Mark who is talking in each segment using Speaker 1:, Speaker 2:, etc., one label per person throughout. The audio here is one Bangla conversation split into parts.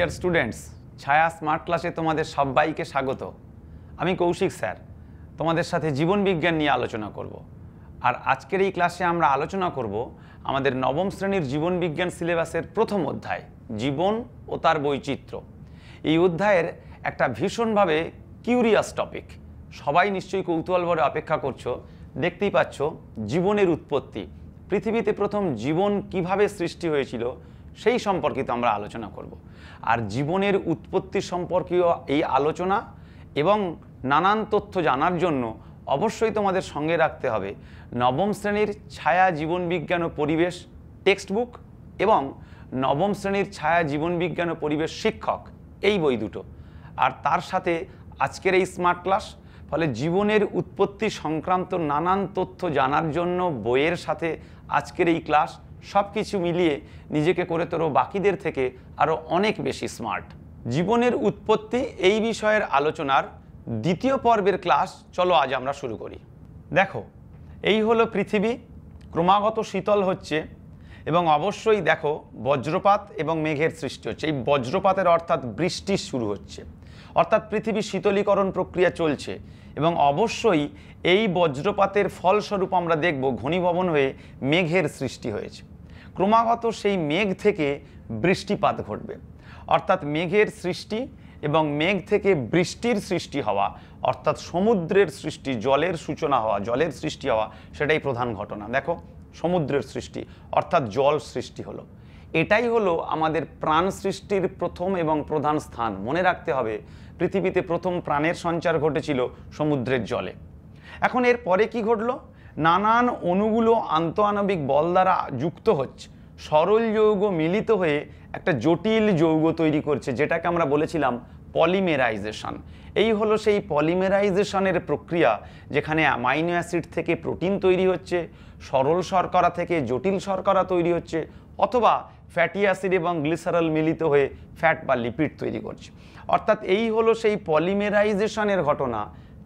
Speaker 1: ডিয়ার স্টুডেন্টস ছায়া স্মার্ট ক্লাসে তোমাদের সবাইকে স্বাগত। আমি কৌশিক স্যার, তোমাদের সাথে জীবন বিজ্ঞান নিয়ে আলোচনা করব। আর আজকের এই ক্লাসে আমরা আলোচনা করব আমাদের নবম শ্রেণির জীবন বিজ্ঞান সিলেবাসের প্রথম অধ্যায়, জীবন ও তার বৈচিত্র্য। এই অধ্যায়ের একটা ভীষণভাবে কিউরিয়াস টপিক সবাই নিশ্চয়ই কৌতূহল ভরে অপেক্ষা করছ, দেখতেই পাচ্ছ জীবনের উৎপত্তি। পৃথিবীতে প্রথম জীবন কীভাবে সৃষ্টি হয়েছিল, সেই সম্পর্কিত আমরা আলোচনা করব। আর জীবনের উৎপত্তি সম্পর্কীয় এই আলোচনা এবং নানান তথ্য জানার জন্য অবশ্যই তোমাদের সঙ্গে রাখতে হবে নবম শ্রেণির ছায়া জীবন বিজ্ঞান ও পরিবেশ টেক্সট বুক এবং নবম শ্রেণির ছায়া জীবন বিজ্ঞান ও পরিবেশ শিক্ষক, এই বই দুটো। আর তার সাথে আজকের এই স্মার্ট ক্লাস ফলে জীবনের উৎপত্তি সংক্রান্ত নানান তথ্য জানার জন্য বইয়ের সাথে আজকের এই ক্লাস সব কিছু মিলিয়ে নিজেকে করে তোরো বাকিদের থেকে আরও অনেক বেশি স্মার্ট জীবনের উৎপত্তি এই বিষয়ের আলোচনার দ্বিতীয় পর্বের ক্লাস চলো আজ আমরা শুরু করি। দেখো, এই হলো পৃথিবী, ক্রমাগত শীতল হচ্ছে এবং অবশ্যই দেখো বজ্রপাত এবং মেঘের সৃষ্টি হচ্ছে। এই বজ্রপাতের অর্থাৎ বৃষ্টি শুরু হচ্ছে। অর্থাৎ পৃথিবী শীতলীকরণ প্রক্রিয়া চলছে। এবং অবশ্যই এই বজ্রপাতের ফলস্বরূপ আমরা দেখব ঘনীভবন হয়ে মেঘের সৃষ্টি হয়েছে। ক্রমাগত সেই মেঘ থেকে বৃষ্টিপাত ঘটবে। অর্থাৎ মেঘের সৃষ্টি এবং মেঘ থেকে বৃষ্টির সৃষ্টি হওয়া, অর্থাৎ সমুদ্রের সৃষ্টি, জলের সূচনা হওয়া, জলের সৃষ্টি হওয়া, সেটাই প্রধান ঘটনা। দেখো, সমুদ্রের সৃষ্টি, অর্থাৎ জল সৃষ্টি হলো। এটাই হলো আমাদের প্রাণ সৃষ্টির প্রথম এবং প্রধান স্থান। মনে রাখতে হবে, পৃথিবীতে প্রথম প্রাণের সঞ্চার ঘটেছিল সমুদ্রের জলে। এখন এর পরে কি ঘটলো? নানান অণুগুলো আন্তঃআণবিক বল দ্বারা যুক্ত হচ্ছে। সরল যৌগ মিলিত হয়ে একটা জটিল যৌগ তৈরি করছে, যেটাকে আমরা বলেছিলাম পলিমেরাইজেশন। এই হলো সেই পলিমেরাইজেশনের প্রক্রিয়া, যেখানে অ্যামাইনো অ্যাসিড থেকে প্রোটিন তৈরি হচ্ছে, সরল শর্করা থেকে জটিল শর্করা তৈরি হচ্ছে, অথবা ফ্যাটি অ্যাসিড এবং গ্লিসারল মিলিত হয়ে ফ্যাট বা লিপিড তৈরি করছে। অর্থাৎ এই হলো সেই পলিমেরাইজেশনের ঘটনা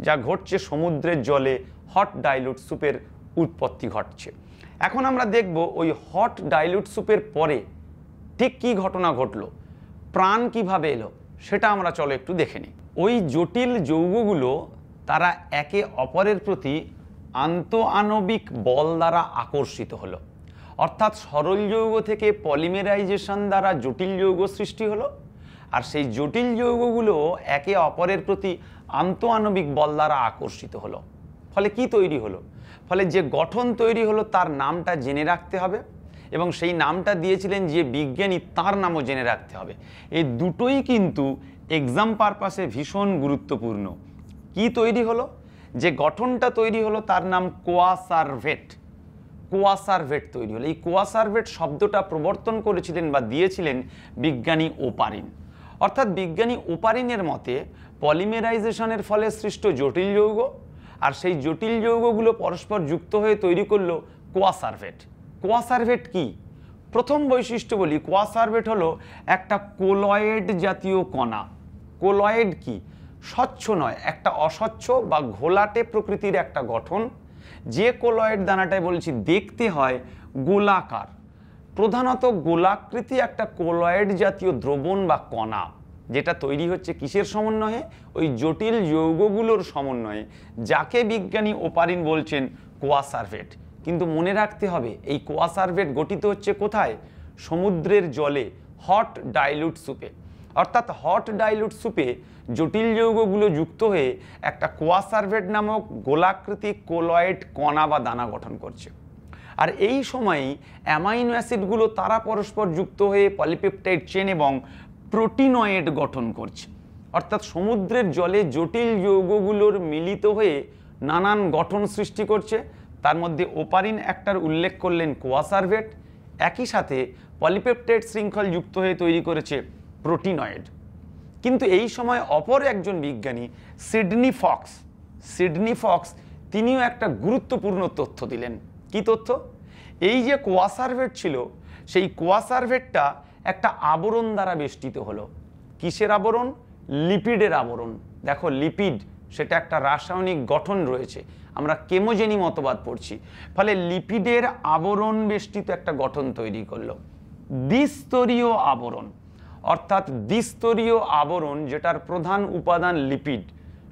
Speaker 1: যা ঘটছে সমুদ্রের জলে হট ডাইলুট স্যুপের উৎপত্তি ঘটছে। এখন আমরা দেখব ওই হট ডাইলুট স্যুপের পরে ঠিক কী ঘটনা ঘটলো, প্রাণ কীভাবে এলো, সেটা আমরা চলো একটু দেখে নিই। ওই জটিল যৌগগুলো তারা একে অপরের প্রতি আন্তঃআণবিক বল দ্বারা আকর্ষিত হলো। অর্থাৎ সরল যৌগ থেকে পলিমেরাইজেশন দ্বারা জটিল যৌগ সৃষ্টি হলো। আর সেই জটিল যৌগগুলো একে অপরের প্রতি আন্তঃআণবিক বল দ্বারা আকর্ষিত হলো। ফলে কি তৈরি হলো? ফলে যে গঠন তৈরি হলো তার নামটা জেনে রাখতে হবে এবং সেই নামটা দিয়েছিলেন যে বিজ্ঞানী তার নামও জেনে রাখতে হবে। এই দুটোই কিন্তু এক্সাম পারপাসে ভীষণ গুরুত্বপূর্ণ। কি তৈরি হলো? যে গঠনটা তৈরি হলো তার নাম কোয়াসারভেট। কোয়াসারভেট তৈরি হলো। এই কোয়াসারভেট শব্দটা প্রবর্তন করেছিলেন বা দিয়েছিলেন বিজ্ঞানী ওপারিন। অর্থাৎ বিজ্ঞানী ওপারিনের মতে, পলিমেরাইজেশনের ফলে সৃষ্ট জটিল যৌগ আর সেই জটিল যৌগগুলো পরস্পর যুক্ত হয়ে তৈরি করল কোয়াসারভেট কোয়াসারভেট কি? প্রথম বৈশিষ্ট্য বলি কোয়াসারভেট হলো একটা কোলয়েড জাতীয় কণা। কোলয়েড কি? স্বচ্ছ নয়, একটা অস্বচ্ছ বা ঘোলাটে প্রকৃতির একটা গঠন। যে কোলয়েড দানাটায় বলছি, দেখতে হয় গোলাকার। প্রধানত গোলাকৃতি একটা কোলয়েড জাতীয় দ্রবণ বা কণা, যেটা তৈরি হচ্ছে কিসের সমন্বয়ে? ওই জটিল যৌগগুলোর সমন্বয়ে, যাকে বিজ্ঞানী ওপারিন বলছেন কোয়াসার্ভেট কিন্তু মনে রাখতে হবে, এই কোয়াসার্ভেট গঠিত হচ্ছে কোথায়? সমুদ্রের জলে, হট ডাইলুট সুপে অর্থাৎ হট ডাইলুট সুপে জটিল যৌগগুলো যুক্ত হয়ে একটা কোয়াসারভেট নামক গোলাকৃতি কোলয়েড কণা বা দানা গঠন করছে। আর এই সময়েই অ্যামাইনো অ্যাসিডগুলো তারা পরস্পর যুক্ত হয়ে পলিপেপটাইড চেন এবং প্রোটিনয়েড গঠন করছে। অর্থাৎ সমুদ্রের জলে জটিল যৌগগুলোর মিলিত হয়ে নানান গঠন সৃষ্টি করছে। তার মধ্যে ওপারিন একটার উল্লেখ করলেন কোয়াসারভেট একই সাথে পলিপেপটাইড শৃঙ্খল যুক্ত হয়ে তৈরি করেছে প্রোটিনয়েড। কিন্তু এই সময় অপর একজন বিজ্ঞানী, সিডনি ফক্স সিডনি ফক্স, তিনিও একটা গুরুত্বপূর্ণ তথ্য দিলেন। কি তথ্য? এই যে কোয়াসার্ভেট ছিল, সেই কোয়াসার্ভেটটা একটা আবরণ দ্বারা বেষ্টিত হলো। কিসের আবরণ? লিপিডের আবরণ। দেখো, লিপিড, সেটা একটা রাসায়নিক গঠন রয়েছে। আমরা কেমোজেনি মতবাদ পড়ছি। ফলে লিপিডের আবরণ বেষ্টিত একটা গঠন তৈরি করল। দ্বিস্তরীয় আবরণ। অর্থাৎ দ্বিস্তরীয় আবরণ যেটার প্রধান উপাদান লিপিড,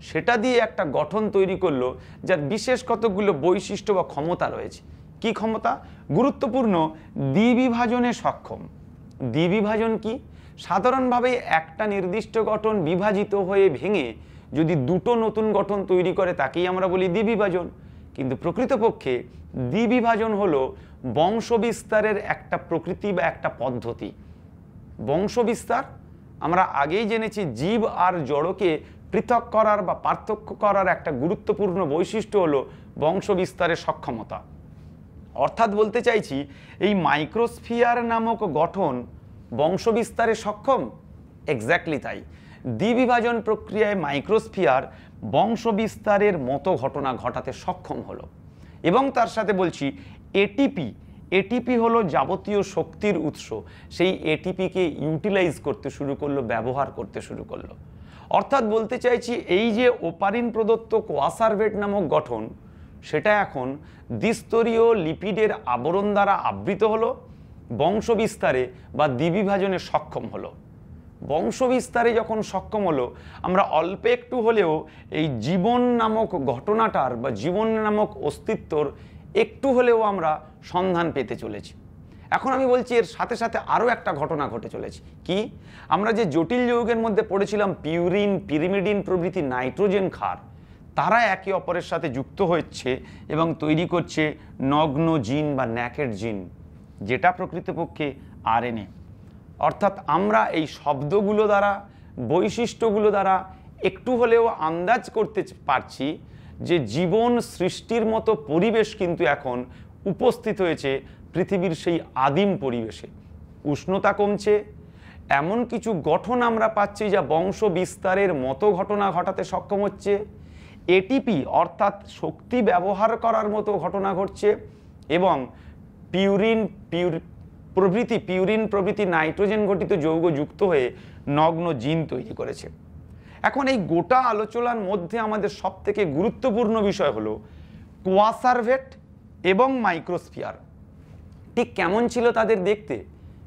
Speaker 1: সেটা দিয়ে একটা গঠন তৈরি করল যার বিশেষ কতগুলো বৈশিষ্ট্য বা ক্ষমতা রয়েছে। কি ক্ষমতা? গুরুত্বপূর্ণ দ্বিবিভাজনে সক্ষম। দ্বিবিভাজন কি? সাধারণভাবে একটা নির্দিষ্ট গঠন বিভাজিত হয়ে ভেঙে যদি দুটো নতুন গঠন তৈরি করে তাকেই আমরা বলি দ্বিবিভাজন। কিন্তু প্রকৃতপক্ষে দ্বিবিভাজন হলো বংশবিস্তারের একটা প্রকৃতি বা একটা পদ্ধতি। বংশবিস্তার। আমরা আগেই জেনেছি জীব আর জড়কে পৃথক করার বা পার্থক্য করার একটা গুরুত্বপূর্ণ বৈশিষ্ট্য হলো বংশবিস্তারের সক্ষমতা। অর্থাৎ বলতে চাইছি, এই মাইক্রোস্ফিয়ার নামক গঠন বংশবিস্তারে সক্ষম? এক্স্যাক্টলি তাই। দ্বিবিভাজন প্রক্রিয়ায় মাইক্রোস্ফিয়ার বংশবিস্তারের মতো ঘটনা ঘটাতে সক্ষম হলো। এবং তার সাথে বলছি এটিপি এটিপি হলো যাবতীয় শক্তির উৎস। সেই এটিপিকে ইউটিলাইজ করতে শুরু করল, ব্যবহার করতে শুরু করল। অর্থাৎ বলতে চাইছি, এই যে ওপারিন প্রদত্ত কোয়াসারভেট নামক গঠন, সেটা এখন দ্বিস্তরীয় লিপিডের আবরণ দ্বারা আবৃত হলো, বংশবিস্তারে বা দ্বিবিভাজনে সক্ষম হলো। বংশবিস্তারে যখন সক্ষম হলো, আমরা অল্প একটু হলেও এই জীবন নামক ঘটনাটার বা জীবন নামক অস্তিত্বর একটু হলেও আমরা সন্ধান পেতে চলেছি। এখন আমি বলছি এর সাথে সাথে আরও একটা ঘটনা ঘটে চলেছে। কি? আমরা যে জটিল যৌগের মধ্যে পড়েছিলাম পিউরিন, পিরিমিডিন প্রভৃতি নাইট্রোজেন ক্ষার, তারা একে অপরের সাথে যুক্ত হচ্ছে এবং তৈরি করছে নগ্ন জিন বা ন্যাকেড জিন, যেটা প্রকৃতপক্ষে আরএনএ। অর্থাৎ আমরা এই শব্দগুলো দ্বারা, বৈশিষ্ট্যগুলো দ্বারা একটু হলেও আন্দাজ করতে পারছি যে জীবন সৃষ্টির মতো পরিবেশ কিন্তু এখন উপস্থিত হয়েছে পৃথিবীর সেই আদিম পরিবেশে। উষ্ণতা কমছে, এমন কিছু গঠন আমরা পাচ্ছি যা বংশ বিস্তারের মতো ঘটনা ঘটাতে সক্ষম হচ্ছে। এটিপি অর্থাৎ শক্তি ব্যবহার করার মতো ঘটনা ঘটছে এবং পিউরিন, পিউর, প্রভৃতি, পিউরিন প্রভৃতি নাইট্রোজেন ঘটিত যৌগ যুক্ত হয়ে নগ্ন জিন তৈরি করেছে। এখন এই গোটা আলোচনার মধ্যে আমাদের সব থেকে গুরুত্বপূর্ণ বিষয় হলো কোয়াসারভেট এবং মাইক্রোস্ফিয়ার। ঠিক কেমন ছিল তাদের দেখতে?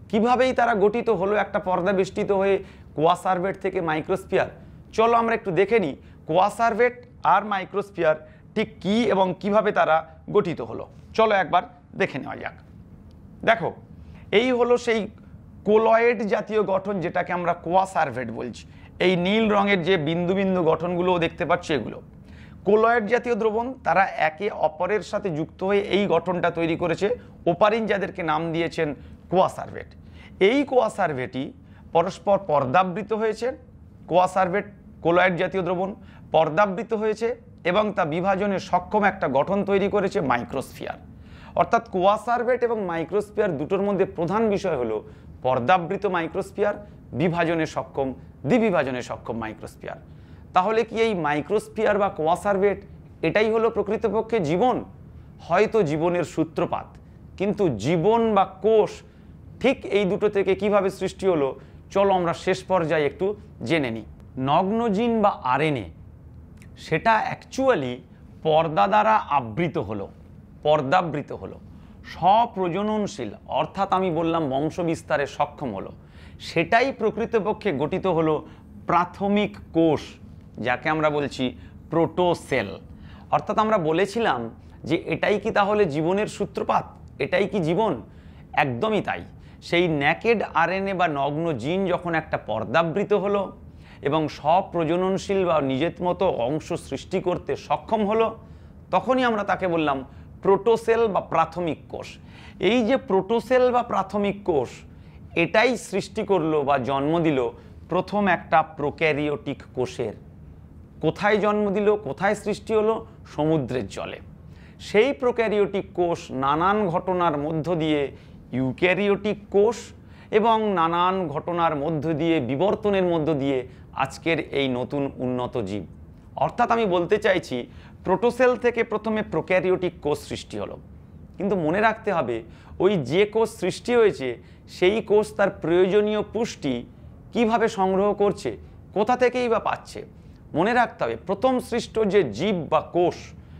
Speaker 1: কিভাবেই তারা গঠিত হলো? একটা পর্দা বেষ্টিত হয়ে কোয়াসারভেট থেকে মাইক্রোস্ফিয়ার। চলো আমরা একটু দেখে নিই কোয়াসারভেট আর মাইক্রোস্ফিয়ার ঠিক কি এবং কীভাবে তারা গঠিত হলো। চলো একবার দেখে নেওয়া যাক। দেখো, এই হলো সেই কোলয়েড জাতীয় গঠন যেটাকে আমরা কোয়াসার্ভেট বলছি। এই নীল রঙের যে বিন্দু বিন্দু গঠনগুলো দেখতে পাচ্ছি এগুলো। কোলয়েড জাতীয় দ্রবণ তারা একে অপরের সাথে যুক্ত হয়ে এই গঠনটা তৈরি করেছে। ওপারিন যাদেরকে নাম দিয়েছেন কোয়াসারভেট। এই কোয়াসারভেটই পরস্পর পর্দাবৃত হয়েছে। কোয়াসারভেট কোলয়েড জাতীয় দ্রবণ পর্দাবৃত হয়েছে এবং তা বিভাজনে সক্ষম একটা গঠন তৈরি করেছে মাইক্রোস্ফিয়ার। অর্থাৎ কোয়াসারভেট এবং মাইক্রোস্ফিয়ার দুটোর মধ্যে প্রধান বিষয় হলো পর্দাবৃত মাইক্রোস্ফিয়ার বিভাজনে সক্ষম দ্বিবিভাজনে সক্ষম মাইক্রোস্ফিয়ার তাহলে কি এই মাইক্রোস্ফিয়ার বা কোয়াসারভেট এটাই হলো প্রকৃতপক্ষে জীবন? হয়তো জীবনের সূত্রপাত। কিন্তু জীবন বা কোষ ঠিক এই দুটো থেকে কীভাবে সৃষ্টি হলো? চলো আমরা শেষ পর্যায়ে একটু জেনে নিই। নগ্নজিন বা আরএনএ সেটা অ্যাকচুয়ালি পর্দা দ্বারা আবৃত হলো, পর্দাবৃত হলো। স্বপ্রজননশীল, অর্থাৎ আমি বললাম বংশ বিস্তারে সক্ষম হলো। সেটাই প্রকৃতপক্ষে গঠিত হলো প্রাথমিক কোষ, যাকে আমরা বলছি প্রোটোসেল। অর্থাৎ আমরা বলেছিলাম যে এটাই কি তাহলে জীবনের সূত্রপাত? এটাই কি জীবন? একদমই তাই। সেই ন্যাকেড আরএনএ বা নগ্ন জিন যখন একটা পর্দাবৃত হলো এবং স্বপ্রজননশীল বা নিজের মতো অংশ সৃষ্টি করতে সক্ষম হলো, তখনই আমরা তাকে বললাম প্রোটোসেল বা প্রাথমিক কোষ। এই যে প্রোটোসেল বা প্রাথমিক কোষ এটাই সৃষ্টি করল বা জন্ম দিল প্রথম একটা প্রোক্যারিওটিক কোষের। কোথায় জন্ম দিল, কোথায় সৃষ্টি হলো? সমুদ্রের জলে। সেই প্রোক্যারিওটিক কোষ নানান ঘটনার মধ্য দিয়ে ইউক্যারিওটিক কোষ এবং নানান ঘটনার মধ্য দিয়ে বিবর্তনের মধ্য দিয়ে আজকের এই নতুন উন্নত জীব। অর্থাৎ আমি বলতে চাইছি, প্রোটোসেল থেকে প্রথমে প্রোক্যারিওটিক কোষ সৃষ্টি হলো। কিন্তু মনে রাখতে হবে ওই যে কোষ সৃষ্টি হয়েছে, সেই কোষ তার প্রয়োজনীয় পুষ্টি কীভাবে সংগ্রহ করছে, কোথা থেকেই বা পাচ্ছে? মনে রাখতে হবে, প্রথম সৃষ্ট যে জীব বা কোষ,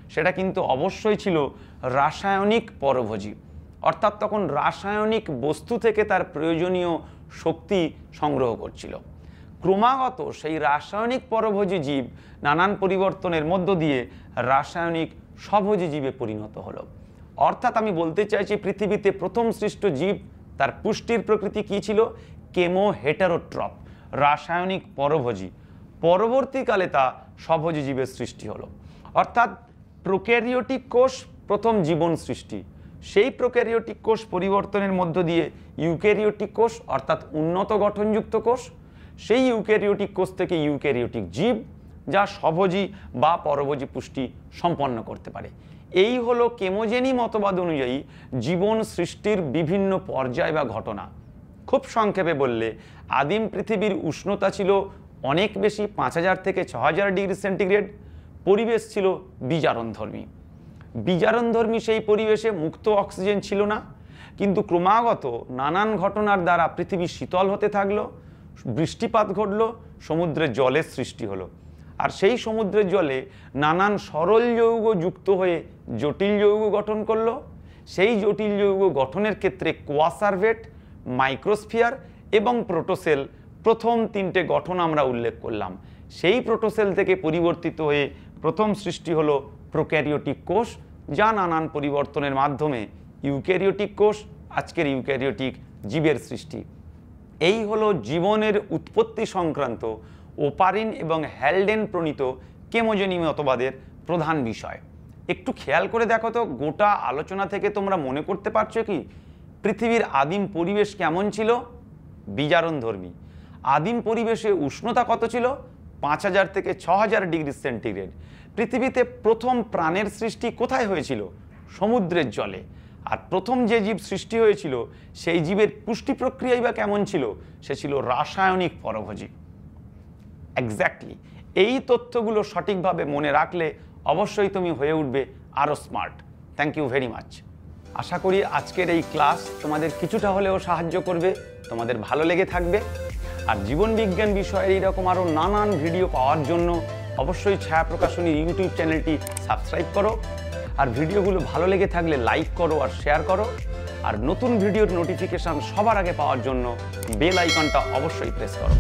Speaker 1: সেটা কিন্তু অবশ্যই ছিল রাসায়নিক পরভোজী। অর্থাৎ তখন রাসায়নিক বস্তু থেকে তার প্রয়োজনীয় শক্তি সংগ্রহ করছিল। ক্রমাগত সেই রাসায়নিক পরভোজী জীব নানান পরিবর্তনের মধ্য দিয়ে রাসায়নিক স্বভোজী জীবে পরিণত হলো। অর্থাৎ আমি বলতে চাইছি পৃথিবীতে প্রথম সৃষ্ট জীব, তার পুষ্টির প্রকৃতি কী ছিল? কেমো হেটারোট্রপ, রাসায়নিক পরভোজী। পরবর্তীকালে তা স্বভোজী জীবের সৃষ্টি হলো। অর্থাৎ প্রোক্যারিওটিক কোষ প্রথম জীবন সৃষ্টি। সেই প্রোক্যারিওটিক কোষ পরিবর্তনের মধ্য দিয়ে ইউক্যারিওটিক কোষ, অর্থাৎ উন্নত গঠনযুক্ত কোষ, সেই ইউক্যারিওটিক কোষ থেকে ইউক্যারিওটিক জীব, যা স্বভোজী বা পরভোজী পুষ্টি সম্পন্ন করতে পারে। এই হলো কেমোজেনি মতবাদ অনুযায়ী জীবন সৃষ্টির বিভিন্ন পর্যায় বা ঘটনা। খুব সংক্ষেপে বললে, আদিম পৃথিবীর উষ্ণতা ছিল অনেক বেশি, পাঁচ হাজার থেকে ছ হাজার ডিগ্রি সেন্টিগ্রেড, পরিবেশ ছিল বিজারণধর্মী বিজারণধর্মী সেই পরিবেশে মুক্ত অক্সিজেন ছিল না, কিন্তু ক্রমাগত নানান ঘটনার দ্বারা পৃথিবী শীতল হতে থাকল, বৃষ্টিপাত ঘটলো, সমুদ্রে জলের সৃষ্টি হলো। আর সেই সমুদ্রের জলে নানান সরল যৌগ যুক্ত হয়ে জটিল যৌগ গঠন করল। সেই জটিল যৌগ গঠনের ক্ষেত্রে কোয়াসারভেট, মাইক্রোস্ফিয়ার এবং প্রোটোসেল প্রথম তিনটে গঠন আমরা উল্লেখ করলাম। সেই প্রোটোসেল থেকে পরিবর্তিত হয়ে প্রথম সৃষ্টি হলো প্রোক্যারিওটিক কোষ, যা নানান পরিবর্তনের মাধ্যমে ইউক্যারিওটিক কোষ, আজকের ইউক্যারিওটিক জীবের সৃষ্টি। এই হলো জীবনের উৎপত্তি সংক্রান্ত ওপারিন এবং হ্যালডেন প্রণীত কেমোজেনি মতবাদের প্রধান বিষয়। একটু খেয়াল করে দেখো তো, গোটা আলোচনা থেকে তোমরা মনে করতে পারছ কি, পৃথিবীর আদিম পরিবেশ কেমন ছিল? বিজারণ ধর্মী আদিম পরিবেশে উষ্ণতা কত ছিল? পাঁচ হাজার থেকে ছ হাজার ডিগ্রি সেন্টিগ্রেড। পৃথিবীতে প্রথম প্রাণের সৃষ্টি কোথায় হয়েছিল? সমুদ্রের জলে। আর প্রথম যে জীব সৃষ্টি হয়েছিল, সেই জীবের পুষ্টি প্রক্রিয়াই বা কেমন ছিল? সে ছিল রাসায়নিক পরভোজী। এক্স্যাক্টলি এই তথ্যগুলো সঠিকভাবে মনে রাখলে অবশ্যই তুমি হয়ে উঠবে আরও smart thank you very much আশা করি আজকের এই ক্লাস তোমাদের কিছুটা হলেও সাহায্য করবে, তোমাদের ভালো লেগে থাকবে। আর জীবন বিজ্ঞান বিষয়ের এইরকম আরও নানান ভিডিও পাওয়ার জন্য অবশ্যই ছায়া প্রকাশনীর ইউটিউব চ্যানেলটি সাবস্ক্রাইব করো। আর ভিডিওগুলো ভালো লেগে থাকলে লাইক করো আর শেয়ার করো। আর নতুন ভিডিওর নোটিফিকেশান সবার আগে পাওয়ার জন্য বেল আইকনটা অবশ্যই প্রেস করো।